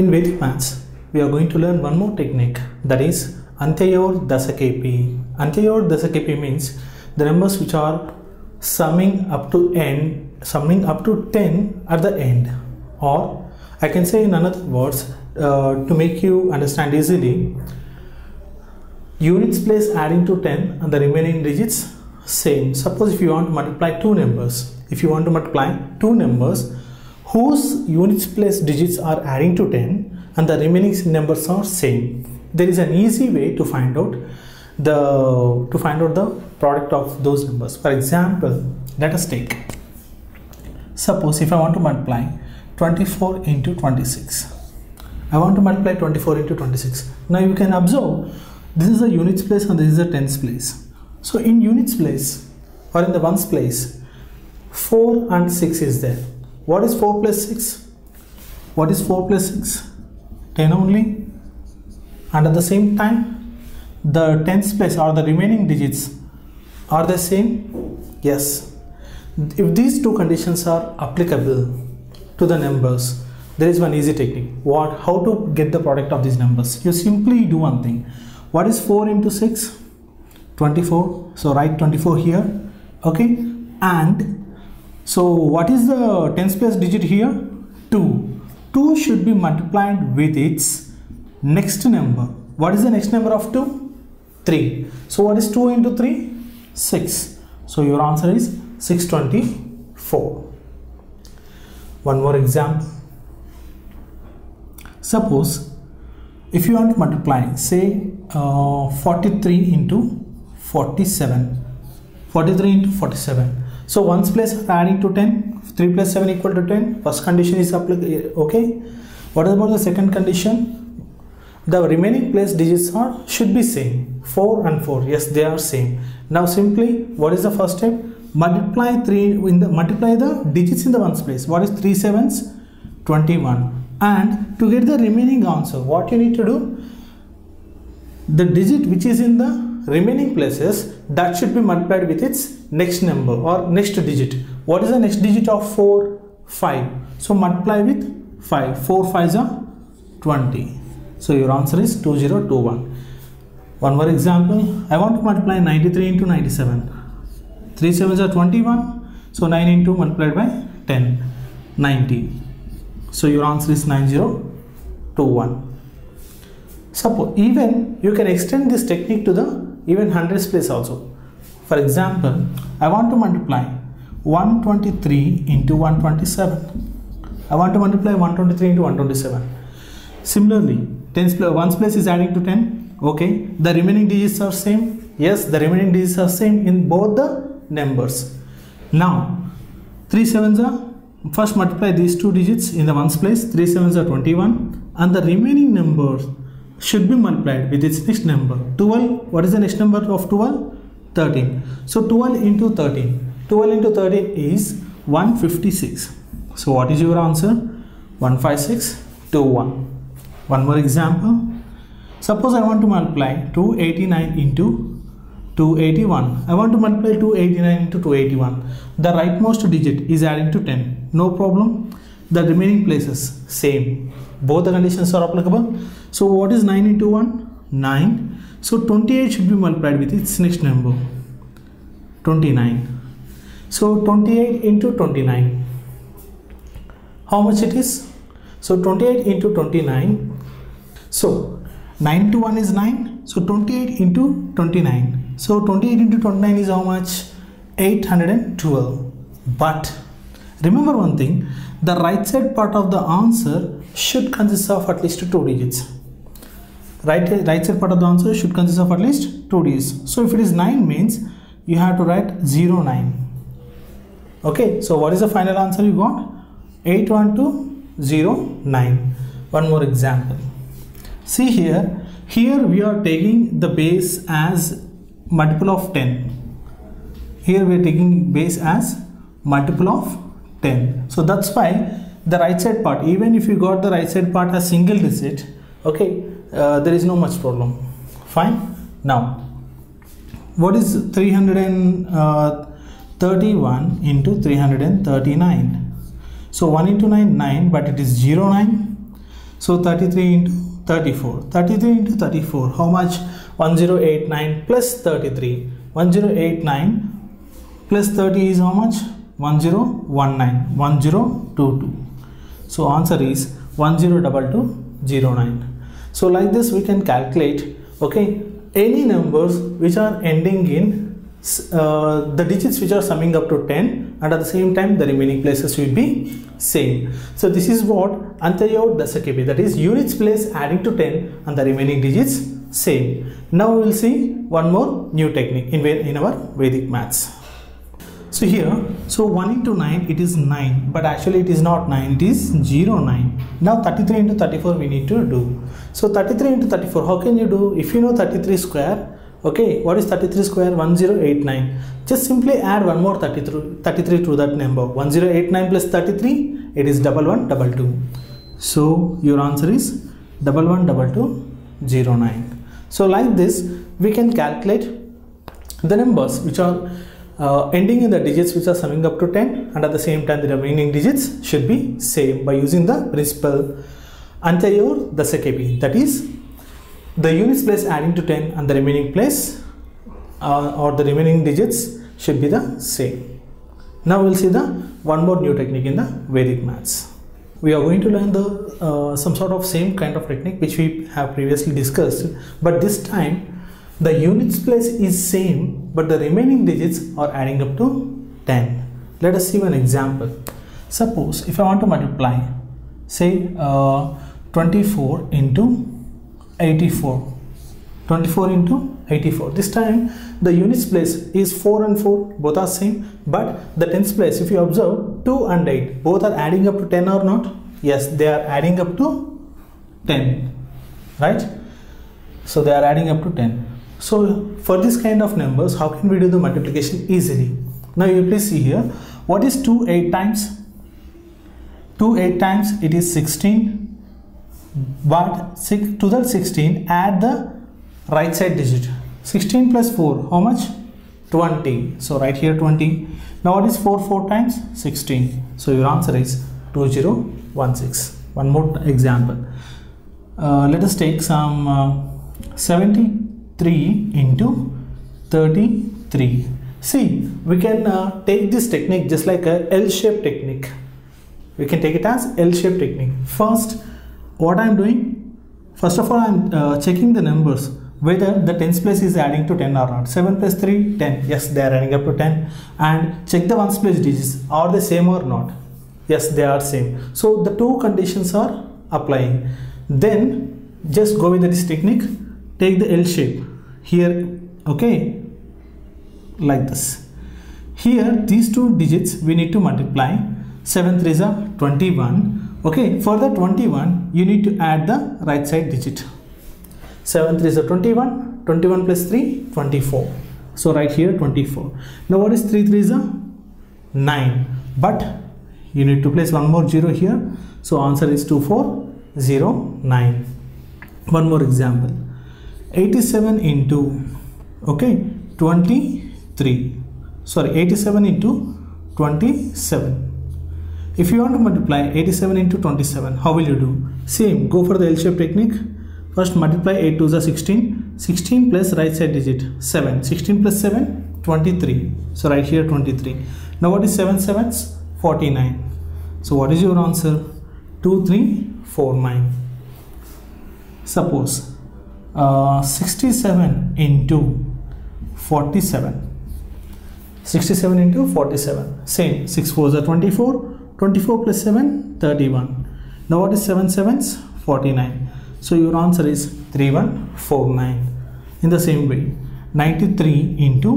In Vedic maths, we are going to learn one more technique that is Antyayor Dasakepi. Antyayor Dasakepi means the numbers which are summing up to end, summing up to 10 at the end. Or I can say in another words uh, to make you understand easily, units place adding to 10 and the remaining digits same. Suppose if you want to multiply two numbers, if you want to multiply two numbers whose units place digits are adding to 10 and the remaining numbers are same. There is an easy way to find out the to find out the product of those numbers. For example let us take suppose if i want to multiply 24 into 26 i want to multiply 24 into 26 now you can observe this is a units place and this is a tens place. So in units place or in the ones place 4 and 6 is there what is 4 plus 6 what is 4 plus 6 10 only. And at the same time the tens place or the remaining digits are the same? Yes. If these two conditions are applicable to the numbers there is one easy technique. What how to get the product of these numbers? You simply do one thing. What is 4 into 6 24 so write 24 here. Okay? And so what is the tens place digit here? 2 2 should be multiplied with its next number. What is the next number of 2 3 so what is 2 into 3 6 so your answer is 624 one more example. Suppose if you want to multiply say uh, 43 into 47 43 into 47 so ones place adding to 10 3 plus 7 equal to 10 first condition is applicable eh, okay. What about the second condition? The remaining place digits are should be same. 4 and 4 yes they are same. Now simply what is the first step? Multiply 3 in the multiply the digits in the ones place. What is 3 sevens? 21 and to get the remaining answer what you need to do? The digit which is in the remaining places that should be multiplied with its next number or next digit. What is the next digit of 4 5 so multiply with 5 4 5 is 20 so your answer is 2021 one. More example. I want to multiply 93 into 97 3 sevens are 21 so 9 into multiplied by 10 90 so your answer is 9021 suppose even you can extend this technique to the even hundreds place also for example i want to multiply 123 into 127 i want to multiply 123 into 127 similarly tens place ones place is adding to 10 okay the remaining digits are same. Yes the remaining digits are same in both the numbers. Now 3 sevens are first multiply these two digits in the ones place 3 sevens are 21 and the remaining numbers should be multiplied with its next number. 12 what is the next number of 12 13 so 12 into 13 12 into 13 is 156 so what is your answer? 15621 one. More example. Suppose i want to multiply 289 into 281 i want to multiply 289 into 281 the rightmost digit is adding to 10 no problem. The remaining places same. Both the conditions are applicable. So what is 9 into 1 9 so 28 should be multiplied with its next number 29 so 28 into 29 how much it is? So 28 into 29 so 9 to 1 is 9 so 28 into 29 so 28 into 29 is how much? 812 but remember one thing the right side part of the answer should consist of at least two digits right right side part of the answer should consist of at least two digits so if it is 9 means you have to write 0 9 okay so what is the final answer you got? 81209 one more example. See here here we are taking the base as multiple of 10 here we are taking base as multiple of 10 so that's why the right side part even if you got the right side part as single digit okay uh, there is no much problem fine now what is 331 into 339 so 1 into 9 9 but it is 0 9 So 33 into 34. 33 into 34. How much? 1089 plus 33. 1089 plus 30 is how much? 1019. 1022. So answer is 102209. So like this we can calculate okay any numbers which are ending in uh, the digits which are summing up to 10 and at the same time the remaining places will be same. So this is what Antayo that is units place adding to 10 and the remaining digits same. Now we will see one more new technique in, in our Vedic maths. So here, so 1 into 9 it is 9 but actually it is not 9 it is 0 9. Now 33 into 34 we need to do. So 33 into 34 how can you do? If you know 33 square okay what is 33 square? 1089 just simply add one more 33 33 to that number. 1089 plus 33 it is double one double two. So your answer is double one double two zero nine. So like this we can calculate the numbers which are uh, ending in the digits which are summing up to 10 and at the same time the remaining digits should be same by using the principle Antyayor Dasakepi that is the units place adding to 10 and the remaining place uh, or the remaining digits should be the same. Now we'll see the one more new technique in the Vedic maths. We are going to learn the uh, some sort of same kind of technique which we have previously discussed but this time the units place is same but the remaining digits are adding up to 10. Let us see one example. Suppose if I want to multiply say uh, 24 into 84 24 into 84 this time the units place is 4 and 4 both are same but the tens place if you observe 2 and 8 both are adding up to 10 or not? Yes they are adding up to 10 right? So they are adding up to 10 so for this kind of numbers how can we do the multiplication easily? Now you please see here. What is 2 8 times? 2 8 times it is 16 but to that 16 add the right side digit. 16 plus 4 how much? 20 so right here 20 now what is 4 4 times? 16 so your answer is 2016 one more example. Uh, let us take some uh, 73 into 33 see we can uh, take this technique just like a L-shaped technique. We can take it as L-shaped technique. First what I'm doing first of all I'm uh, checking the numbers whether the tens place is adding to 10 or not. 7 plus 3 10 yes they are adding up to 10 and check the ones place digits. Are they same or not? Yes they are same. So the two conditions are applying. Then just go with this technique. Take the L shape. Here okay? Like this. Here these two digits we need to multiply. 7 3 is 21 okay for the 21 you need to add the right side digit. 7 3 is a 21 21 plus 3 24 so right here 24 now what is 3 3 is a 9 but you need to place one more zero here. So answer is 2409 one more example. 87 into okay 23 sorry 87 into 27 if you want to multiply 87 into 27, how will you do? Same, go for the L-shape technique. First multiply 8 to the 16. 16 plus right side digit 7. 16 plus 7, 23. So right here 23. Now what is 7 sevens? 49. So what is your answer? 2349. Suppose uh, 67 into 47. 67 into 47. Same. 6 4s are 24. 24 plus 7 31 now what is 7 sevens? 49 so your answer is 3149 in the same way 93 into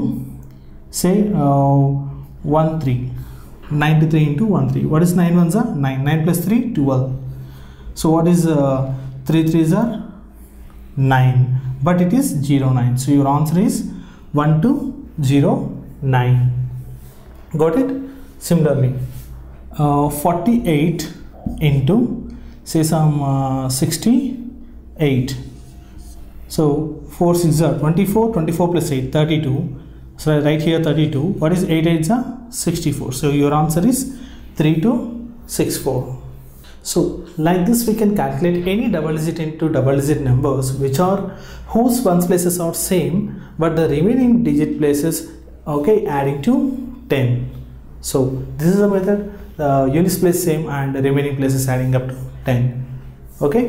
say uh, 1 3 93 into 1 3 what is 9 ones are? 9 9 plus 3 12 so what is uh, 3 3s are? 9 but it is 0 9 so your answer is 1 2 0 9 got it? Similarly uh, 48 into say some uh, 68 so 4 6 are 24 24 plus 8 32 so right here 32 what is 8 8 64 so your answer is 3 to 6 4 so like this we can calculate any double digit into double digit numbers which are whose ones places are same but the remaining digit places okay adding to 10 so this is a method the units place same and the remaining places adding up to 10 okay?